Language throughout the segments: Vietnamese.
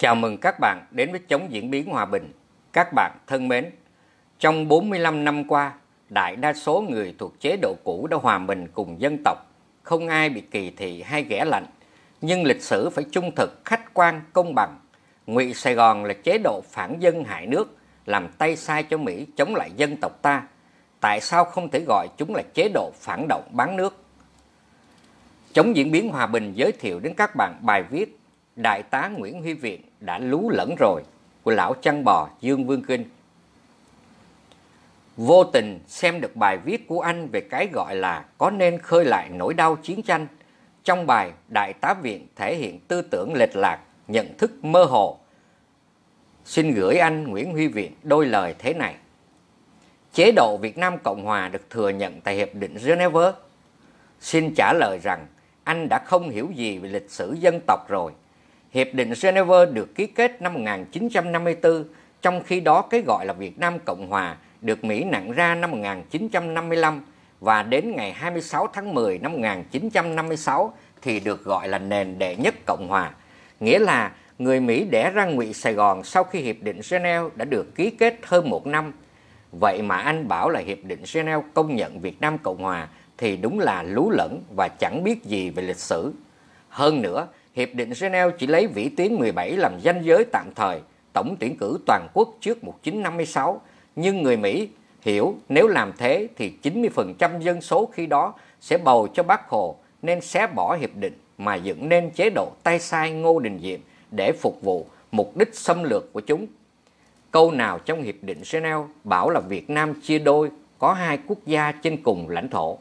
Chào mừng các bạn đến với chống diễn biến hòa bình. Các bạn thân mến, trong 45 năm qua, đại đa số người thuộc chế độ cũ đã hòa bình cùng dân tộc, không ai bị kỳ thị hay ghẻ lạnh. Nhưng lịch sử phải trung thực, khách quan, công bằng. Ngụy Sài Gòn là chế độ phản dân hại nước, làm tay sai cho Mỹ chống lại dân tộc ta. Tại sao không thể gọi chúng là chế độ phản động bán nước? Chống diễn biến hòa bình giới thiệu đến các bạn bài viết Đại tá Nguyễn Huy Viện đã lú lẫn rồi của lão chăn bò Dương Vương Kinh. Vô tình xem được bài viết của anh về cái gọi là có nên khơi lại nỗi đau chiến tranh. Trong bài, Đại tá Viện thể hiện tư tưởng lệch lạc, nhận thức mơ hồ. Xin gửi anh Nguyễn Huy Viện đôi lời thế này. Chế độ Việt Nam Cộng Hòa được thừa nhận tại Hiệp định Geneva. Xin trả lời rằng anh đã không hiểu gì về lịch sử dân tộc rồi. Hiệp định Geneva được ký kết năm 1954, trong khi đó cái gọi là Việt Nam Cộng Hòa được Mỹ nặng ra năm 1955 và đến ngày 26 tháng 10 năm 1956 thì được gọi là nền đệ nhất Cộng Hòa. Nghĩa là người Mỹ đẻ ra ngụy Sài Gòn sau khi Hiệp định Geneva đã được ký kết hơn một năm. Vậy mà anh bảo là Hiệp định Geneva công nhận Việt Nam Cộng Hòa thì đúng là lú lẫn và chẳng biết gì về lịch sử. Hơn nữa, Hiệp định Geneva chỉ lấy vĩ tuyến 17 làm danh giới tạm thời, tổng tuyển cử toàn quốc trước 1956, nhưng người Mỹ hiểu nếu làm thế thì 90% dân số khi đó sẽ bầu cho bác Hồ nên xé bỏ hiệp định mà dựng nên chế độ tay sai Ngô Đình Diệm để phục vụ mục đích xâm lược của chúng. Câu nào trong hiệp định Geneva bảo là Việt Nam chia đôi có hai quốc gia trên cùng lãnh thổ.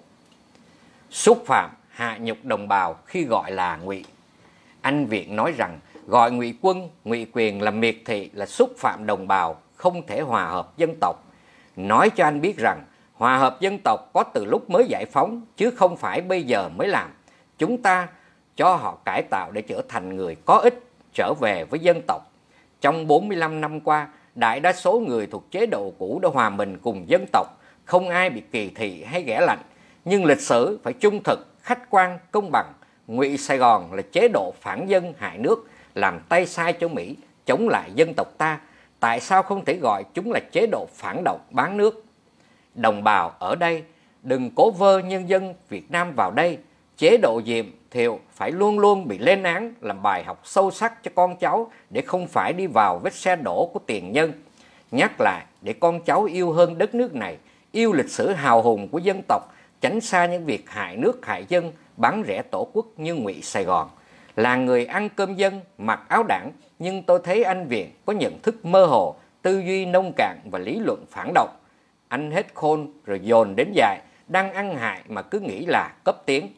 Xúc phạm, hạ nhục đồng bào khi gọi là ngụy anh Viện nói rằng gọi ngụy quân, ngụy quyền là miệt thị là xúc phạm đồng bào, không thể hòa hợp dân tộc. Nói cho anh biết rằng hòa hợp dân tộc có từ lúc mới giải phóng chứ không phải bây giờ mới làm. Chúng ta cho họ cải tạo để trở thành người có ích trở về với dân tộc. Trong 45 năm qua, đại đa số người thuộc chế độ cũ đã hòa mình cùng dân tộc, không ai bị kỳ thị hay ghẻ lạnh. Nhưng lịch sử phải trung thực, khách quan, công bằng ngụy Sài Gòn là chế độ phản dân hại nước, làm tay sai cho Mỹ, chống lại dân tộc ta. Tại sao không thể gọi chúng là chế độ phản động bán nước? Đồng bào ở đây, đừng cố vơ nhân dân Việt Nam vào đây. Chế độ diệm, thiệu phải luôn luôn bị lên án làm bài học sâu sắc cho con cháu để không phải đi vào vết xe đổ của tiền nhân. Nhắc lại để con cháu yêu hơn đất nước này, yêu lịch sử hào hùng của dân tộc, tránh xa những việc hại nước hại dân, bán rẻ tổ quốc như ngụy Sài Gòn. Là người ăn cơm dân, mặc áo đảng, nhưng tôi thấy anh Viện có nhận thức mơ hồ, tư duy nông cạn và lý luận phản động. Anh hết khôn rồi dồn đến dài, đang ăn hại mà cứ nghĩ là cấp tiến.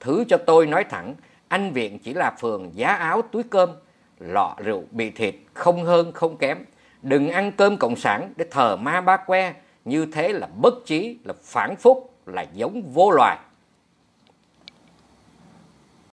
Thứ cho tôi nói thẳng, anh Viện chỉ là phường giá áo túi cơm, lọ rượu bị thịt, không hơn không kém. Đừng ăn cơm cộng sản để thờ ma ba que, như thế là bất trí, là phản phúc, là giống vô loài.